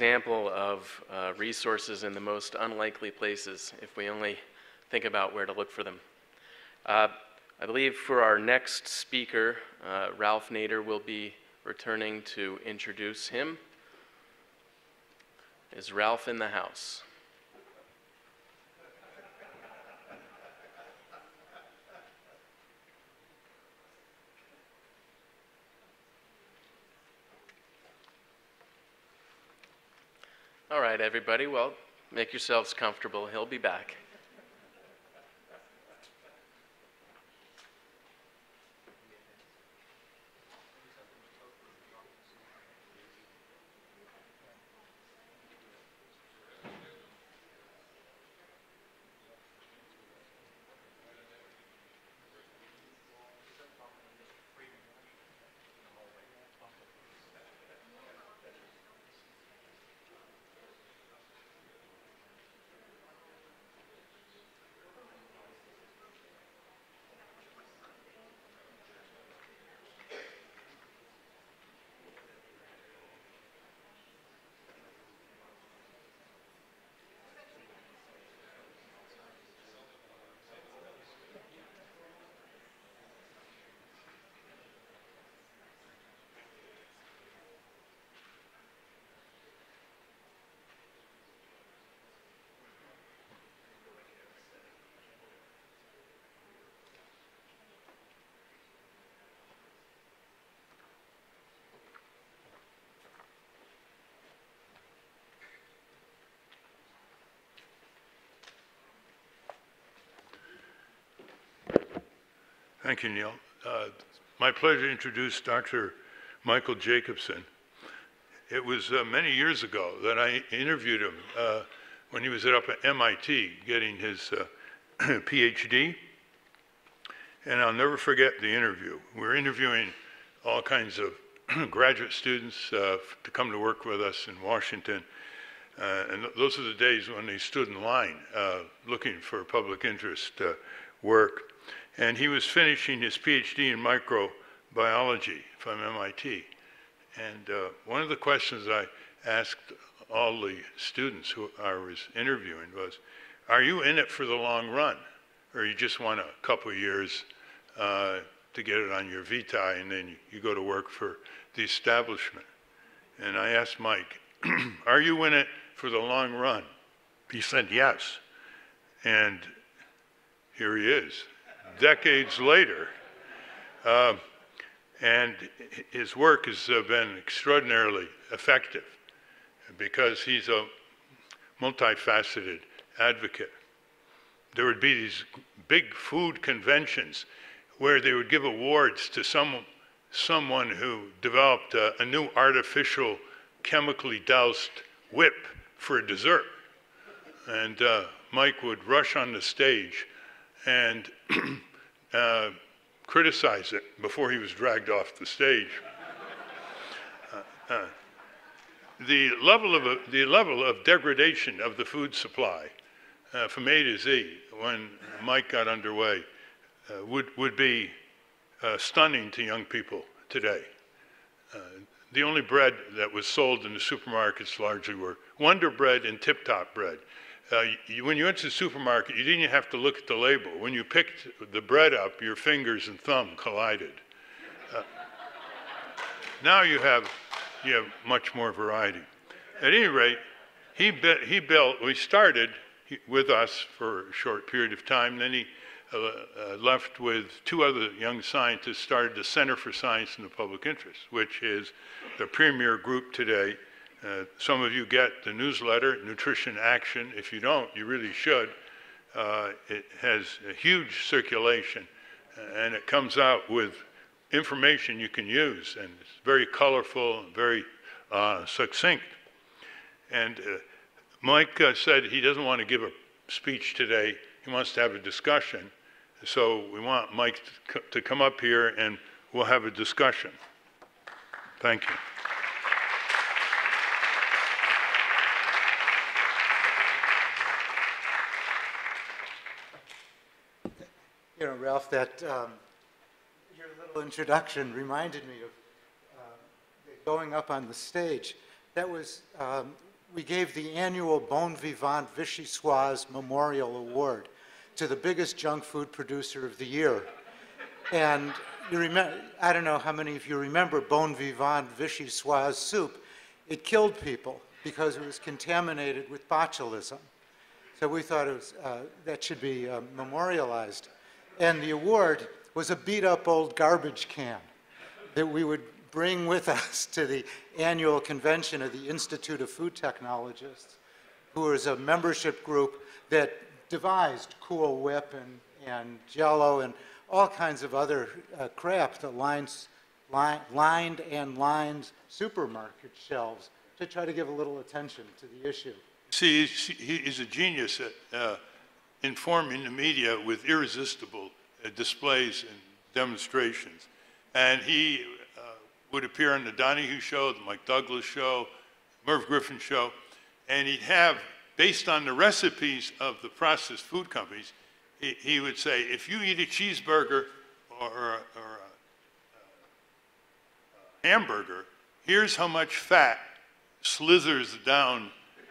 example of uh, resources in the most unlikely places if we only think about where to look for them. Uh, I believe for our next speaker, uh, Ralph Nader will be returning to introduce him. Is Ralph in the house? All right, everybody. Well, make yourselves comfortable. He'll be back. Thank you, Neil. Uh, My pleasure to introduce Dr. Michael Jacobson. It was uh, many years ago that I interviewed him uh, when he was up at MIT getting his uh, PhD. And I'll never forget the interview. We were interviewing all kinds of graduate students uh, to come to work with us in Washington. Uh, and th- those are the days when they stood in line uh, looking for public interest uh, work. And he was finishing his PhD in microbiology from MIT. And uh, one of the questions I asked all the students who I was interviewing was, are you in it for the long run? Or you just want a couple years uh, to get it on your vitae and then you go to work for the establishment? And I asked Mike, are you in it for the long run? He said yes. And here he is, decades later. Uh, and his work has uh, been extraordinarily effective because he's a multifaceted advocate. There would be these big food conventions where they would give awards to some, someone who developed a, a new artificial chemically doused whip for a dessert. And uh, Mike would rush on the stage and uh, criticize it before he was dragged off the stage. Uh, uh, the, level of, uh, the level of degradation of the food supply uh, from A to Z when Mike got underway uh, would, would be uh, stunning to young people today. the only bread that was sold in the supermarkets largely were Wonder Bread and Tip Top bread. Uh, you, when you went to the supermarket, you didn't have to look at the label. When you picked the bread up, your fingers and thumb collided. Uh, now you have, you have much more variety. At any rate, he, he built, we started with us for a short period of time, then he uh, uh, left with two other young scientists, started the Center for Science in the Public Interest, which is the premier group today uh, some of you get the newsletter, Nutrition Action. If you don't, you really should. Uh, it has a huge circulation uh, and it comes out with information you can use and it's very colorful and very uh, succinct. And uh, Mike said he doesn't want to give a speech today, he wants to have a discussion. So we want Mike to come up here and we'll have a discussion. Thank you. You know, Ralph, that um, your little introduction reminded me of uh, going up on the stage. That was um, we gave the annual Bon Vivant Vichyssoise Memorial Award to the biggest junk food producer of the year. And you remember, I don't know how many of you remember Bon Vivant Vichyssoise soup. It killed people because it was contaminated with botulism. So we thought it was, uh, that should be uh, memorialized. And the award was a beat-up old garbage can that we would bring with us to the annual convention of the Institute of Food Technologists, who is a membership group that devised Cool Whip and, and Jello and all kinds of other uh, crap that lines, line, lined and lined supermarket shelves to try to give a little attention to the issue. See, he's, he's a genius at uh, informing the media with irresistible uh, displays and demonstrations. And he uh, would appear on the Donahue Show, the Mike Douglas Show, Merv Griffin Show, and he'd have, based on the recipes of the processed food companies, he, he would say, if you eat a cheeseburger or, or, a- or a hamburger, here's how much fat slithers down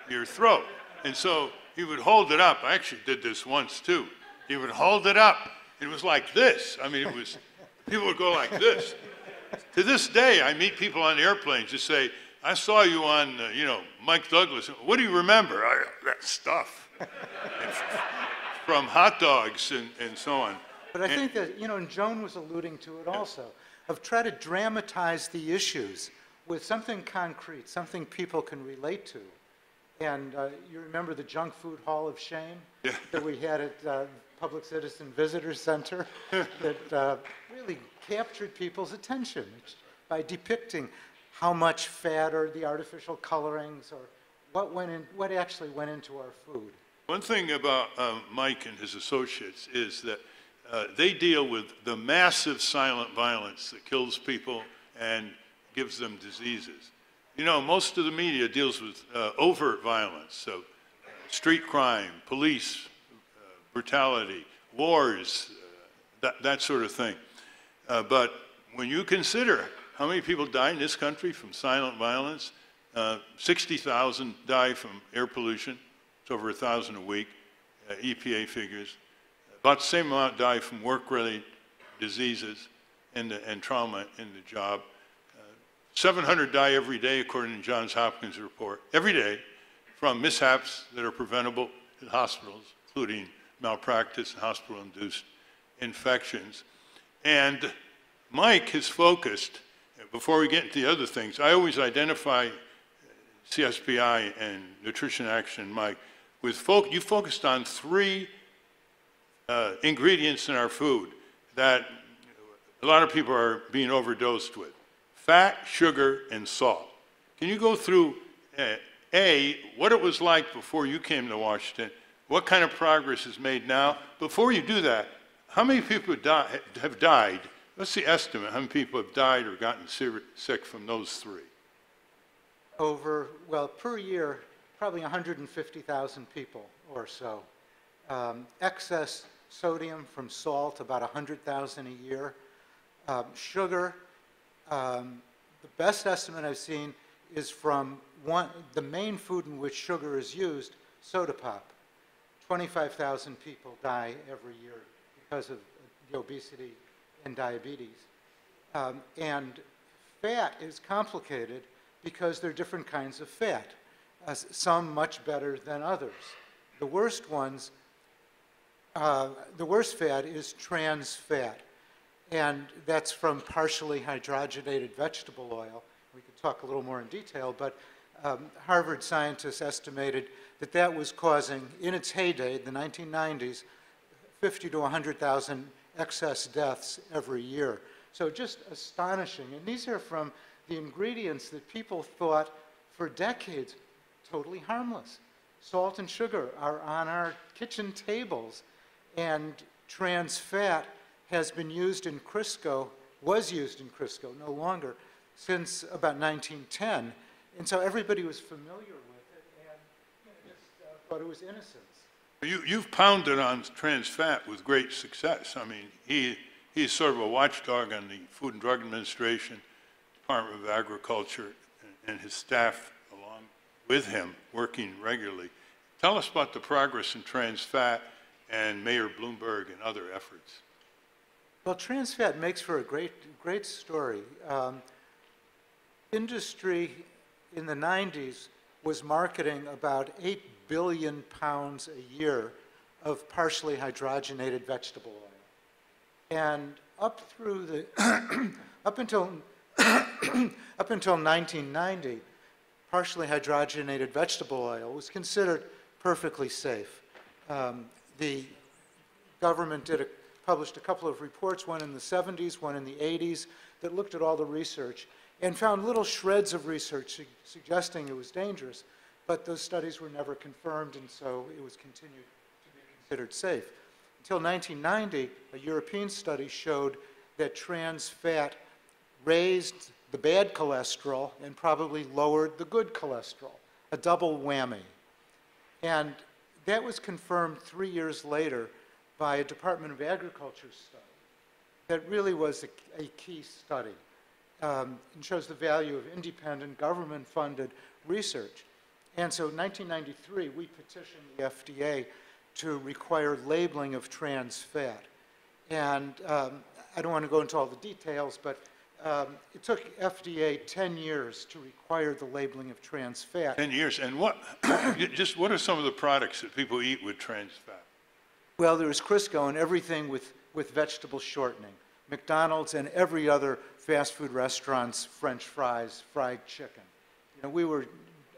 your throat. And so he would hold it up. I actually did this once too. He would hold it up. It was like this. I mean, it was, people would go like this. To this day, I meet people on airplanes that say, I saw you on, uh, you know, Mike Douglas. What do you remember? I, that stuff. From hot dogs and, and so on. But I think that, you know, and Joan was alluding to it also, of try to dramatize the issues with something concrete, something people can relate to. And uh, you remember the Junk Food Hall of Shame Yeah. that we had at uh, Public Citizen Visitor Center that uh, really captured people's attention by depicting how much fat or the artificial colorings or what went in, what actually went into our food. One thing about um, Mike and his associates is that uh, they deal with the massive silent violence that kills people and gives them diseases. You know, most of the media deals with uh, overt violence, so street crime, police uh, brutality, wars, uh, that, that sort of thing. Uh, but when you consider how many people die in this country from silent violence, uh, 60,000 die from air pollution. It's over 1,000 a week, EPA figures. About the same amount die from work-related diseases and, and trauma in the job. Uh, 700 die every day, according to Johns Hopkins report, every day from mishaps that are preventable in hospitals, including malpractice and hospital-induced infections. And Mike has focused, before we get into the other things, I always identify CSPI and Nutrition Action, Mike, with foc- you focused on three uh, ingredients in our food that a lot of people are being overdosed with fat, sugar, and salt. Can you go through, uh, A, what it was like before you came to Washington, what kind of progress is made now? Before you do that, how many people die, have died? What's the estimate? How many people have died or gotten sick from those three? over, well, per year, probably 150,000 people or so. Um, Excess sodium from salt, about 100,000 a year. Um, Sugar, um, the best estimate I've seen is from one, the main food in which sugar is used, soda pop. 25,000 people die every year because of the obesity and diabetes. Um, and fat is complicated because there are different kinds of fat, uh, some much better than others. The worst ones, uh, the worst fat is trans fat, and that's from partially hydrogenated vegetable oil. We could talk a little more in detail, but um, Harvard scientists estimated that that was causing, in its heyday, the 1990s, 50 to 100,000 excess deaths every year. So just astonishing. And these are from the ingredients that people thought for decades totally harmless. Salt and sugar are on our kitchen tables, and trans fat has been used in Crisco, was used in Crisco, no longer, since about 1910. And so everybody was familiar with it and just uh, thought it was innocence. You, you've pounded on trans fat with great success. I mean, he, he's sort of a watchdog on the Food and Drug Administration, Department of Agriculture, and- and his staff along with him, working regularly. Tell us about the progress in trans fat and Mayor Bloomberg and other efforts. Well, trans fat makes for a great, great story. Um, industry in the 90s was marketing about 8 billion pounds a year of partially hydrogenated vegetable oil. And up through the, up until, up until 1990, partially hydrogenated vegetable oil was considered perfectly safe. Um, the government did a, published a couple of reports, one in the 70s, one in the 80s, that looked at all the research and found little shreds of research su- suggesting it was dangerous, but those studies were never confirmed, and so it was continued to be considered safe. Until 1990, a European study showed that trans fat raised the bad cholesterol and probably lowered the good cholesterol, a double whammy. And that was confirmed three years later by a Department of Agriculture study that really was a, a key study um, and shows the value of independent government-funded research. And so in 1993, we petitioned the FDA to require labeling of trans fat. And um, I don't want to go into all the details, but um, it took FDA 10 years to require the labeling of trans fat. 10 years, and what, just what are some of the products that people eat with trans fat? Well, there was Crisco and everything with, with vegetable shortening. McDonald's and every other fast food restaurant's French fries, fried chicken. You know, we were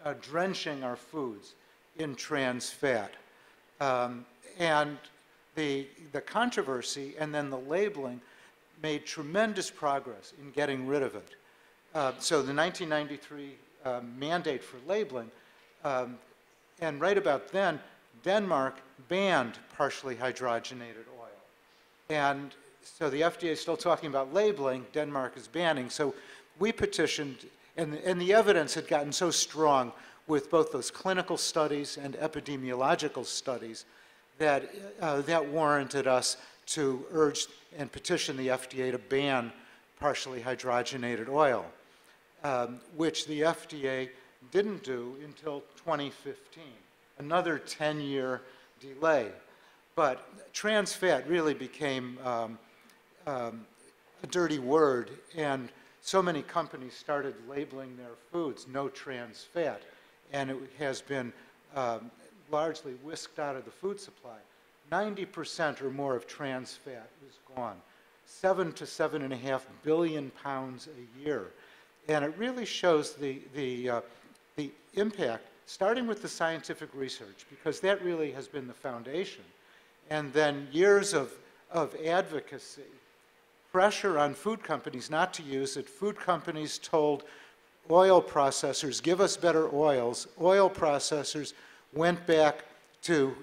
uh, drenching our foods in trans fat. Um, and the, the controversy and then the labeling made tremendous progress in getting rid of it. Uh, so the 1993 uh, mandate for labeling, um, and right about then, Denmark banned partially hydrogenated oil. And so the FDA is still talking about labeling, Denmark is banning. So we petitioned, and, and the evidence had gotten so strong with both those clinical studies and epidemiological studies that uh, that warranted us to urge and petition the FDA to ban partially hydrogenated oil, um, which the FDA didn't do until 2015, another 10-year delay. But trans fat really became um, um, a dirty word, and so many companies started labeling their foods no trans fat, and it has been um, largely whisked out of the food supply. 90% or more of trans fat is gone. Seven to seven and a half billion pounds a year. And it really shows the, the, uh, the impact, starting with the scientific research, because that really has been the foundation, and then years of, of advocacy, pressure on food companies not to use it. Food companies told oil processors, give us better oils. Oil processors went back to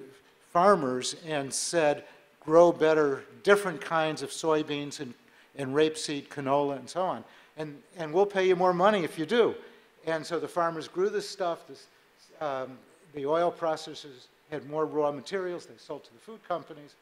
farmers and said, grow better, different kinds of soybeans and, and rapeseed, canola, and so on. And, and we'll pay you more money if you do. And so the farmers grew this stuff. This, um, the oil processors had more raw materials. They sold to the food companies.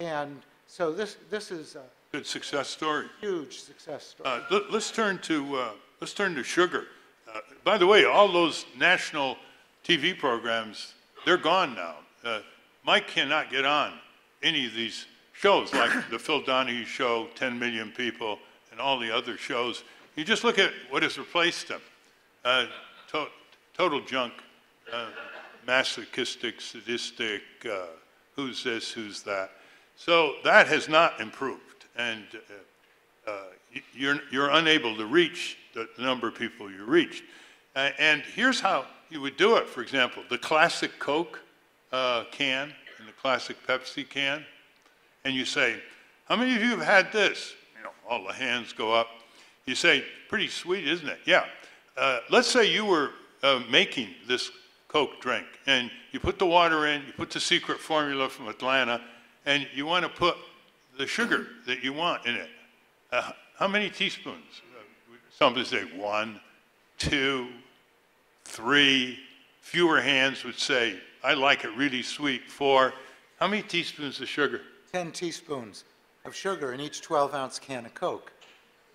And so this, this is a Good success story. huge success story. Uh, let- Let's turn to, uh, let's turn to sugar. Uh, By the way, all those national TV programs, they're gone now. Uh, Mike cannot get on any of these shows, like the Phil Donahue Show, 10 Million People, and all the other shows. You just look at what has replaced them. Uh, to- Total junk, uh, masochistic, sadistic, uh, who's this, who's that. So that has not improved, and uh, uh, you're, you're unable to reach the number of people you reached. And here's how you would do it, for example, the classic Coke can and the classic Pepsi can, and you say, how many of you have had this? You know, all the hands go up. You say, pretty sweet, isn't it? Yeah. Uh, let's say you were uh, making this Coke drink, and you put the water in, you put the secret formula from Atlanta, and you want to put the sugar that you want in it. Uh, how many teaspoons? Uh, some would say one, two, three. Fewer hands would say, I like it really sweet. Four. How many teaspoons of sugar? 10 teaspoons of sugar in each 12-ounce can of Coke.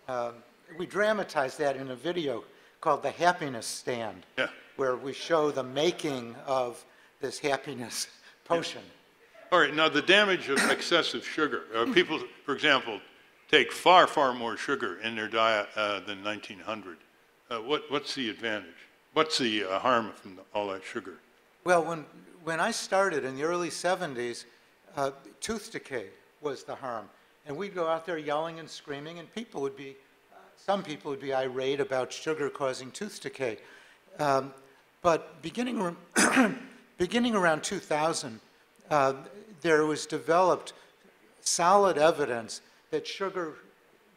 Um, We dramatized that in a video called the Happiness Stand, Yeah. where we show the making of this happiness potion. All right, now the damage of excessive sugar. Uh, people, for example, take far, far more sugar in their diet uh, than 1900. Uh, what, what's the advantage? What's the uh, harm from the, all that sugar? Well, when, when I started in the early 70s, uh, tooth decay was the harm. And we'd go out there yelling and screaming, and people would be, some people would be irate about sugar causing tooth decay. Um, but beginning, beginning around 2000, uh, there was developed solid evidence that sugar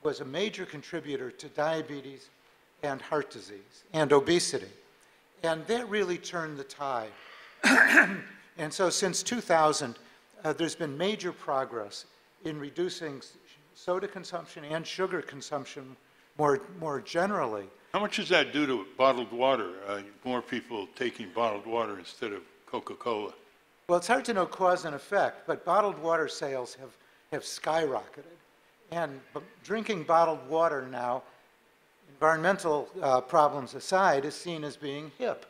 was a major contributor to diabetes and heart disease and obesity. And that really turned the tide. and so since 2000, uh, there's been major progress in reducing soda consumption and sugar consumption more, more generally. How much does that do to bottled water? Uh, more people taking bottled water instead of Coca-Cola. Well, it's hard to know cause and effect, but bottled water sales have, have skyrocketed. And b- drinking bottled water now, environmental uh, problems aside, is seen as being hip.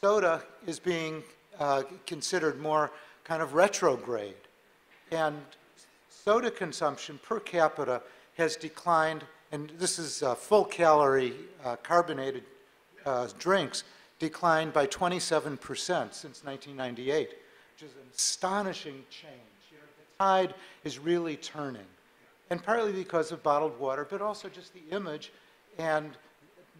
Soda is being uh, considered more kind of retrograde. And soda consumption per capita has declined, and this is uh, full calorie uh, carbonated uh, drinks, declined by 27% since 1998, which is an astonishing change. You know, the tide is really turning, and partly because of bottled water, but also just the image and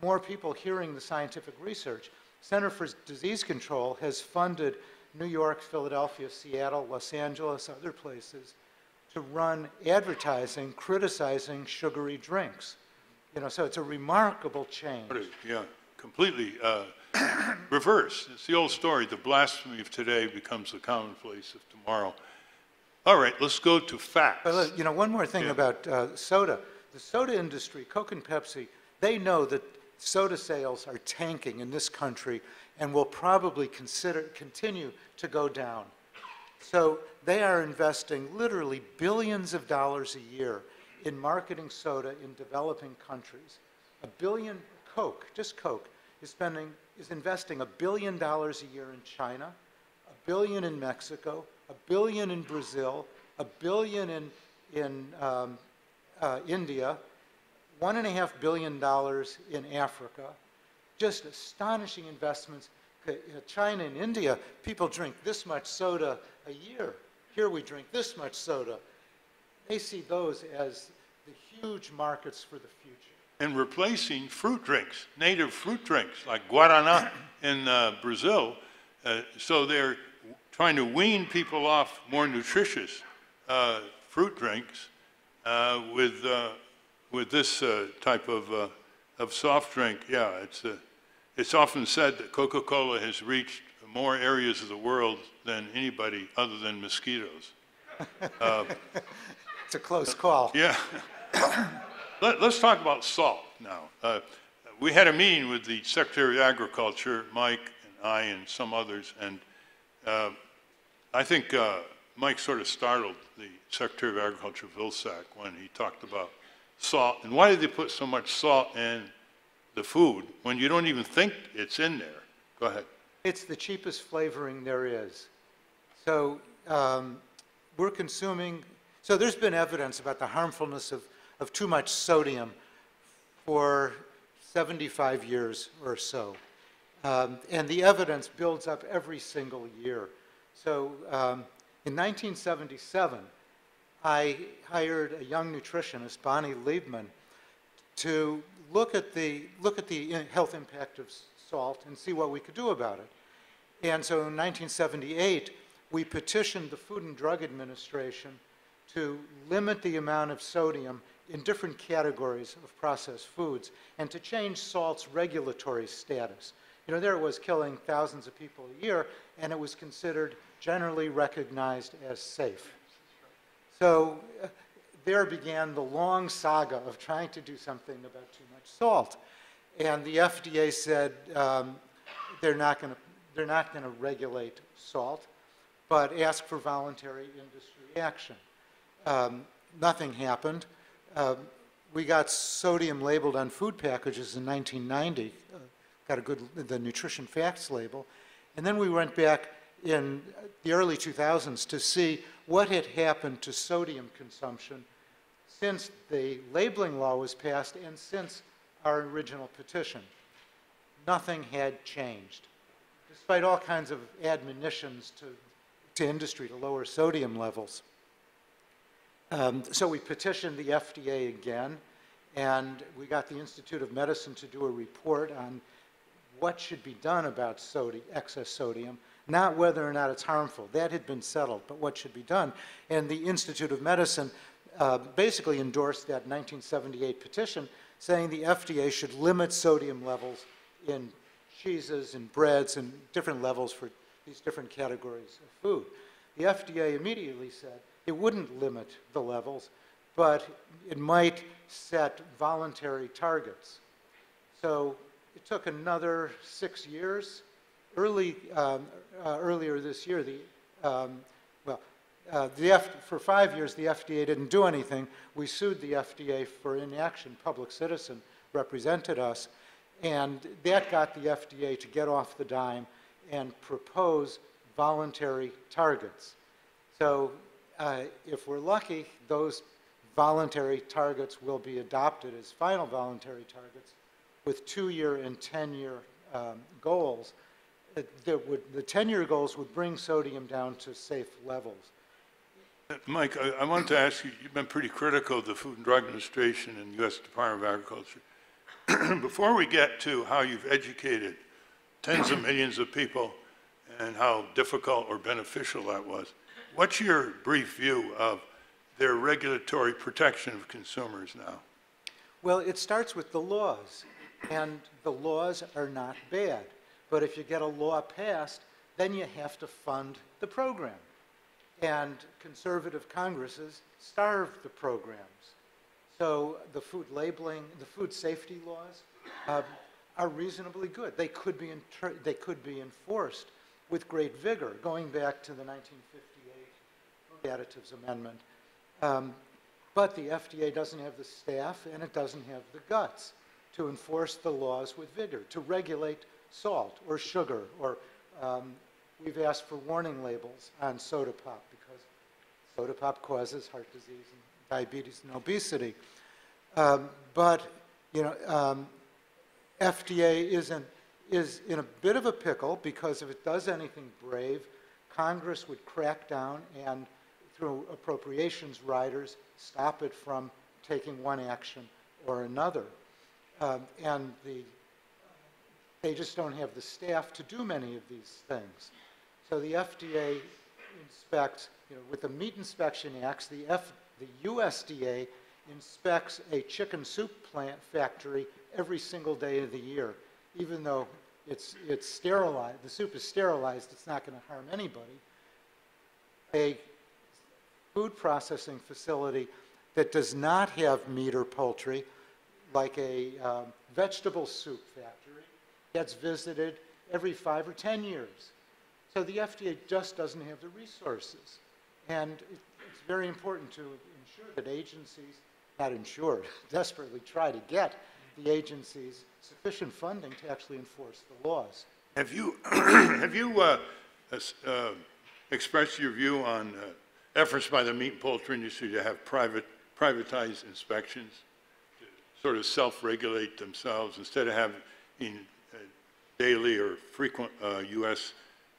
more people hearing the scientific research. Center for Disease Control has funded New York, Philadelphia, Seattle, Los Angeles, other places to run advertising criticizing sugary drinks. You know, so it's a remarkable change. Yeah, completely uh, reverse. It's the old story, the blasphemy of today becomes the commonplace of tomorrow. All right, let's go to facts. But look, you know, one more thing Yeah. about uh, soda. The soda industry, Coke and Pepsi, they know that soda sales are tanking in this country and will probably consider, continue to go down. So they are investing literally billions of dollars a year in marketing soda in developing countries. A billion, Coke, just Coke, is spending, is investing a billion dollars a year in China, a billion in Mexico, a billion in Brazil, a billion in, in um, uh, India, one and a half billion dollars in Africa. Just astonishing investments. Uh, China and India, people drink this much soda a year. Here we drink this much soda. They see those as the huge markets for the future. and replacing fruit drinks, native fruit drinks like guarana in uh, Brazil. Uh, so they're trying to wean people off more nutritious uh, fruit drinks uh, with uh, with this uh, type of of soft drink. Yeah, it's it's often said that Coca-Cola has reached more areas of the world than anybody other than mosquitoes. It's a close call. Yeah. Let, us talk about salt now. Uh, we had a meeting with the Secretary of Agriculture, Mike and I and some others, and uh, I think uh, Mike sort of startled the Secretary of Agriculture, Vilsack, when he talked about salt. And why did they put so much salt in the food when you don't even think it's in there? Go ahead. It's the cheapest flavoring there is. So um, we're consuming, so there's been evidence about the harmfulness of, of too much sodium for 75 years or so. Um, and the evidence builds up every single year. So um, in 1977, I hired a young nutritionist, Bonnie Liebman, to look at the, look at the health impact of salt and see what we could do about it. And so in 1978, we petitioned the Food and Drug Administration to limit the amount of sodium in different categories of processed foods and to change salt's regulatory status. You know, there it was killing thousands of people a year, and it was considered generally recognized as safe. So uh, there began the long saga of trying to do something about too much salt. And the FDA said um, they're not going to they're not going to regulate salt, but ask for voluntary industry action. Um, nothing happened. Um, we got sodium labeled on food packages in 1990, uh, got a good, the nutrition facts label. And then we went back in the early 2000s to see what had happened to sodium consumption since the labeling law was passed and since our original petition. Nothing had changed, despite all kinds of admonitions to, to industry to lower sodium levels. Um, So we petitioned the FDA again, and we got the Institute of Medicine to do a report on what should be done about sodium, excess sodium, not whether or not it's harmful. That had been settled, but what should be done. And the Institute of Medicine uh, basically endorsed that 1978 petition, saying the FDA should limit sodium levels in cheeses and breads and different levels for these different categories of food. The FDA immediately said it wouldn't limit the levels, but it might set voluntary targets. So it took another six years. Early, um, uh, earlier this year, the, um, well, uh, the F, for five years, the FDA didn't do anything. We sued the FDA for inaction. Public Citizen represented us, and that got the FDA to get off the dime and propose voluntary targets. So uh, if we're lucky, those voluntary targets will be adopted as final voluntary targets with two-year and 10-year um, goals. Would, the 10-year goals would bring sodium down to safe levels. Mike, I, I wanted to ask you, you've been pretty critical of the Food and Drug Administration and U.S. Department of Agriculture. Before we get to how you've educated tens of millions of people and how difficult or beneficial that was, what's your brief view of their regulatory protection of consumers now? Well, it starts with the laws, and the laws are not bad. But if you get a law passed, then you have to fund the program. And conservative Congresses starve the programs. So the food labeling, the food safety laws um, are reasonably good. They could be, they could be enforced with great vigor, going back to the 1958 Additives Amendment. Um, But the FDA doesn't have the staff and it doesn't have the guts to enforce the laws with vigor, to regulate salt or sugar, or um, we've asked for warning labels on soda pop soda pop causes heart disease and diabetes and obesity. Um, But, you know, um, FDA is in, is in a bit of a pickle because if it does anything brave, Congress would crack down and through appropriations riders, stop it from taking one action or another. Um, And the, they just don't have the staff to do many of these things. So the FDA inspects, you know, with the Meat Inspection Acts, the F, the USDA inspects a chicken soup plant factory every single day of the year, even though it's, it's sterilized, the soup is sterilized, it's not going to harm anybody. A food processing facility that does not have meat or poultry, like a um, vegetable soup factory, gets visited every five or 10 years. So the FDA just doesn't have the resources. And it- it's very important to ensure that agencies, not ensure, desperately try to get the agencies sufficient funding to actually enforce the laws. Have you, have you uh, uh, expressed your view on uh, efforts by the meat and poultry industry to have private, privatized inspections? to Sort of self-regulate themselves instead of having uh, daily or frequent uh, U.S.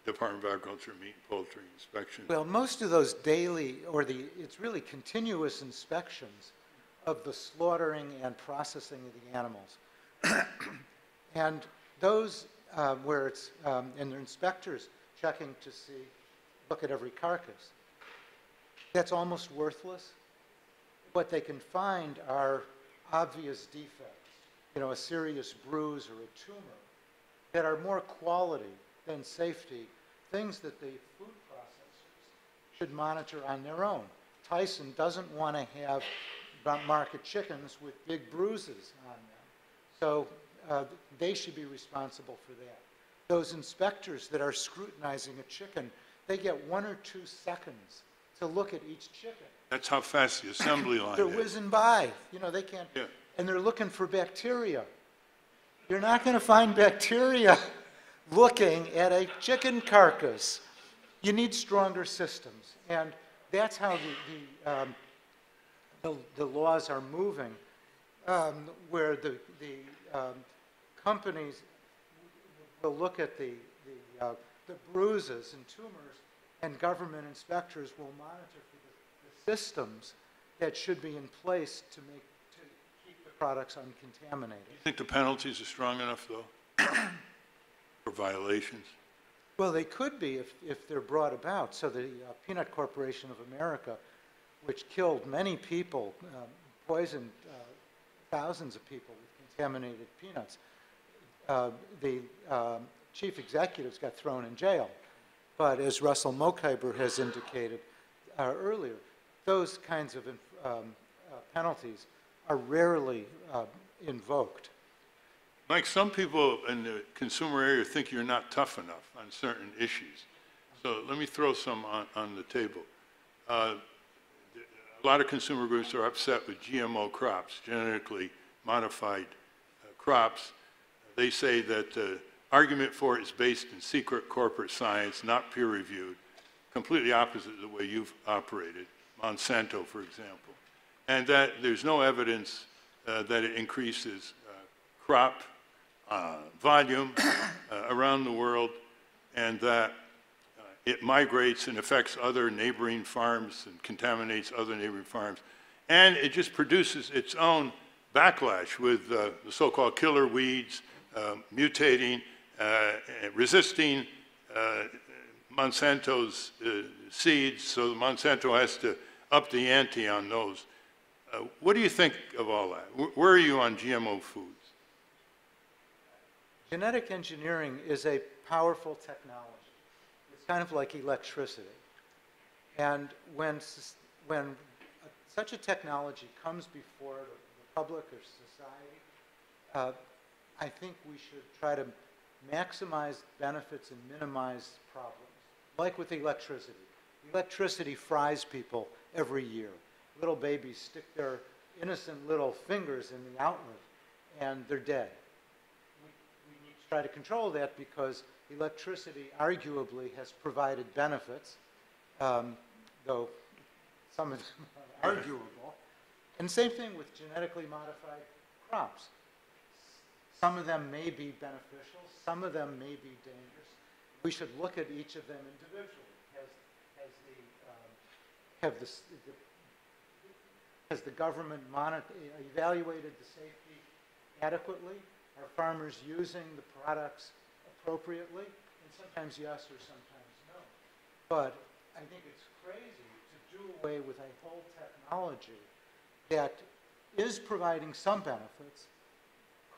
Department of Agriculture meat and poultry Inspection. Well, most of those daily, or the, it's really continuous inspections of the slaughtering and processing of the animals. And those uh, where it's, um, and the inspectors checking to see, look at every carcass, that's almost worthless. What they can find are obvious defects, you know, a serious bruise or a tumor, that are more quality than safety, things that the food processors should monitor on their own. Tyson doesn't want to have market chickens with big bruises on them. So uh, they should be responsible for that. Those inspectors that are scrutinizing a chicken, they get one or two seconds to look at each chicken. That's how fast the assembly line They're is. whizzing by, you know, they can't, Yeah. and they're looking for bacteria. You're not going to find bacteria looking at a chicken carcass. You need stronger systems, and that's how the, the, um, the, the laws are moving, um, where the, the, um, companies will look at the, the, uh, the bruises and tumors, and government inspectors will monitor for the, the systems that should be in place to make, to keep the products uncontaminated. You think the penalties are strong enough, though? Violations? Well, they could be if, if they're brought about. So the uh, Peanut Corporation of America, which killed many people, um, poisoned uh, thousands of people with contaminated peanuts, uh, the um, chief executives got thrown in jail. But as Russell Mokhiber has indicated uh, earlier, those kinds of um, uh, penalties are rarely uh, invoked. Mike, some people in the consumer area think you're not tough enough on certain issues. So let me throw some on, on the table. Uh, A lot of consumer groups are upset with GMO crops, genetically modified uh, crops. They say that the argument for it is based in secret corporate science, not peer-reviewed, completely opposite the way you've operated, Monsanto, for example. And that there's no evidence uh, that it increases uh, crop uh, volume uh, around the world, and that uh, it migrates and affects other neighboring farms and contaminates other neighboring farms. And it just produces its own backlash with uh, the so-called killer weeds um, mutating, uh, resisting uh, Monsanto's seeds, so Monsanto has to up the ante on those. What do you think of all that? Wh- Where are you on GMO foods? Genetic engineering is a powerful technology. It's kind of like electricity. And when, when such a technology comes before the the public or society, uh, I think we should try to maximize benefits and minimize problems, like with electricity. Electricity fries people every year. Little babies stick their innocent little fingers in the outlet, and they're dead we we need to try to control that because electricity arguably has provided benefits, um, though some of them are arguable. And same thing with genetically modified crops. Some of them may be beneficial, some of them may be dangerous. We should look at each of them individually. Has, has the, um, have the, the has the government monitor, evaluated the safety adequately? Are farmers using the products appropriately? And sometimes yes or sometimes no. But I think it's crazy to do away with a whole technology that is providing some benefits,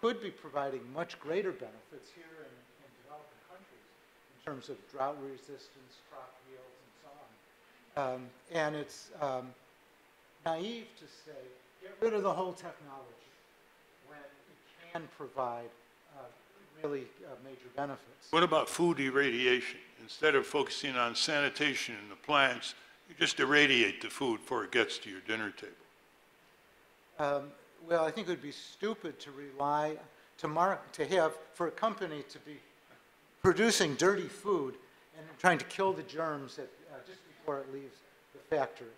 could be providing much greater benefits here in, in developing countries in terms of drought resistance, crop yields, and so on. Um, and it's um, naive to say, get rid of the whole technology can provide uh, really uh, major benefits. What about food irradiation? Instead of focusing on sanitation in the plants, you just irradiate the food before it gets to your dinner table. Um, Well, I think it would be stupid to rely, to mark, to have, for a company to be producing dirty food and trying to kill the germs that, uh, just before it leaves the factory.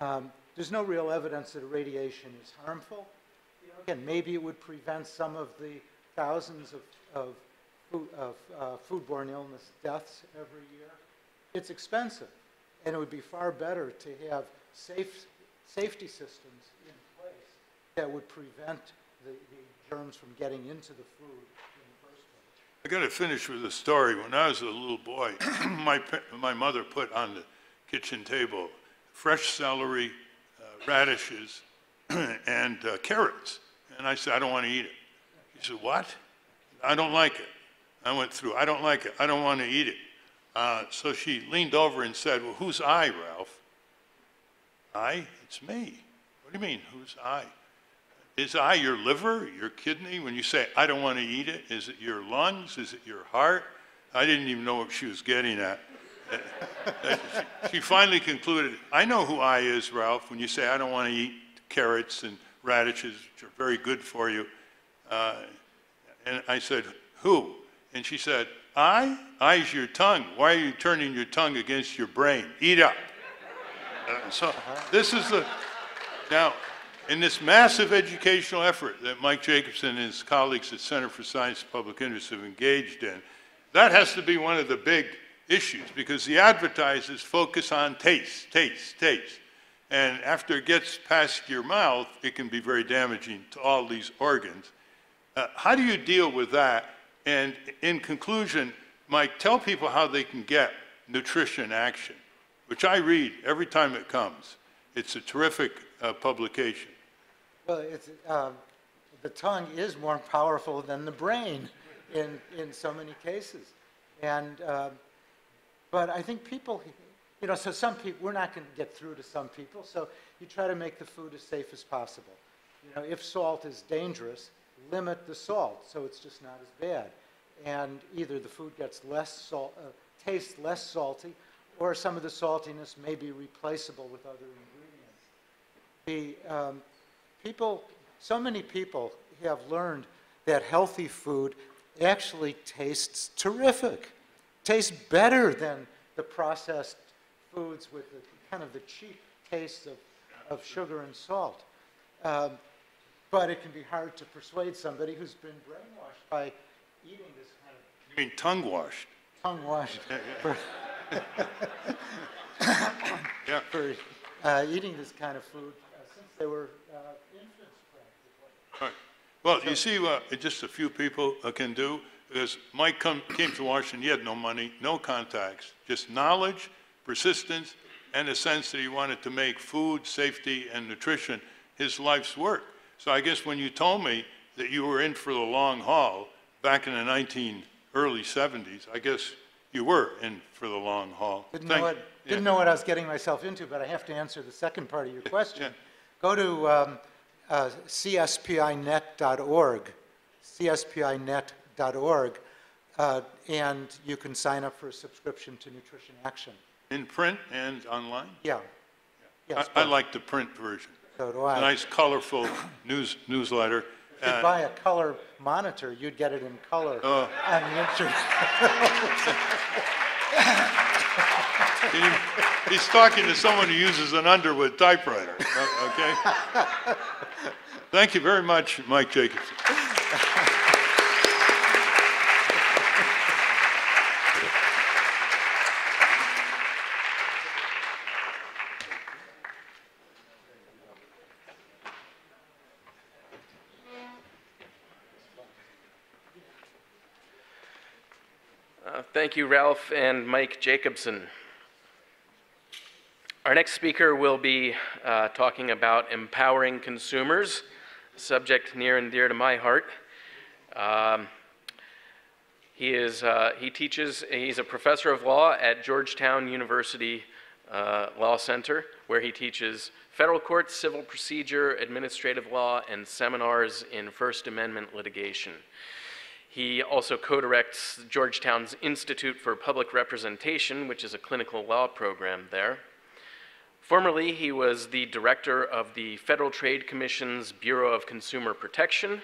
Um, There's no real evidence that irradiation is harmful. Again, maybe it would prevent some of the thousands of, of, of uh, foodborne illness deaths every year. It's expensive, and it would be far better to have safe, safety systems in place that would prevent the, the germs from getting into the food in the first place. I got to finish with a story. When I was a little boy, my, my mother put on the kitchen table fresh celery, uh, radishes, and uh, carrots. And I said, I don't want to eat it. She said, What? I don't like it. I went through, I don't like it. I don't want to eat it. Uh, so she leaned over and said, Well, who's I, Ralph? I? It's me. What do you mean, who's I? Is I your liver, your kidney? When you say, I don't want to eat it, is it your lungs? Is it your heart? I didn't even know what she was getting at. She finally concluded, I know who I is, Ralph, when you say I don't want to eat carrots and radishes, which are very good for you. Uh, And I said, who? And she said, I? Is your tongue. Why are you turning your tongue against your brain? Eat up. Uh, So this is the, now, in this massive educational effort that Mike Jacobson and his colleagues at Center for Science and Public Interest have engaged in, that has to be one of the big issues because the advertisers focus on taste, taste, taste. And after it gets past your mouth, it can be very damaging to all these organs. Uh, how do you deal with that? And in conclusion, Mike, tell people how they can get Nutrition Action, which I read every time it comes. It's a terrific uh, publication. Well, um, the tongue is more powerful than the brain in, in so many cases. And, um, but I think people, you know, so some people, we're not going to get through to some people, so you try to make the food as safe as possible. You know, if salt is dangerous, limit the salt, so it's just not as bad. And either the food gets less salt, uh, tastes less salty, or some of the saltiness may be replaceable with other ingredients the um, people, so many people have learned that healthy food actually tastes terrific, tastes better than the processed foods with the kind of the cheap taste of, of sugar and salt. Um, but it can be hard to persuade somebody who's been brainwashed by eating this kind of You mean tongue washed? tongue washed for, Yeah. for uh, eating this kind of food uh, since they were uh, infants practically. Right. Well, you see what just a few people uh, can do, is Mike come, came to Washington, he had no money, no contacts, just knowledge, persistence, and a sense that he wanted to make food, safety, and nutrition his life's work. So I guess when you told me that you were in for the long haul back in the 19, early 70s, I guess you were in for the long haul. Didn't Thank- know what, yeah. didn't know what I was getting myself into, but I have to answer the second part of your question. yeah. Go to um, uh, cspinet.org, cspinet.org, uh, and you can sign up for a subscription to Nutrition Action. In print and online? Yeah. I, Yes, I both. like the print version. So do A I. nice, colorful news newsletter. If you Uh, buy a color monitor, you'd get it in color Oh. on the internet. You- He's talking to someone who uses an Underwood typewriter, okay? Thank you very much, Mike Jacobson. Uh, Thank you, Ralph and Mike Jacobson. Our next speaker will be uh, talking about empowering consumers, a subject near and dear to my heart. Um, He is, uh, he teaches, he's a professor of law at Georgetown University uh, Law Center, where he teaches federal court, civil procedure, administrative law, and seminars in First Amendment litigation. He also co-directs Georgetown's Institute for Public Representation, which is a clinical law program there. Formerly, he was the director of the Federal Trade Commission's Bureau of Consumer Protection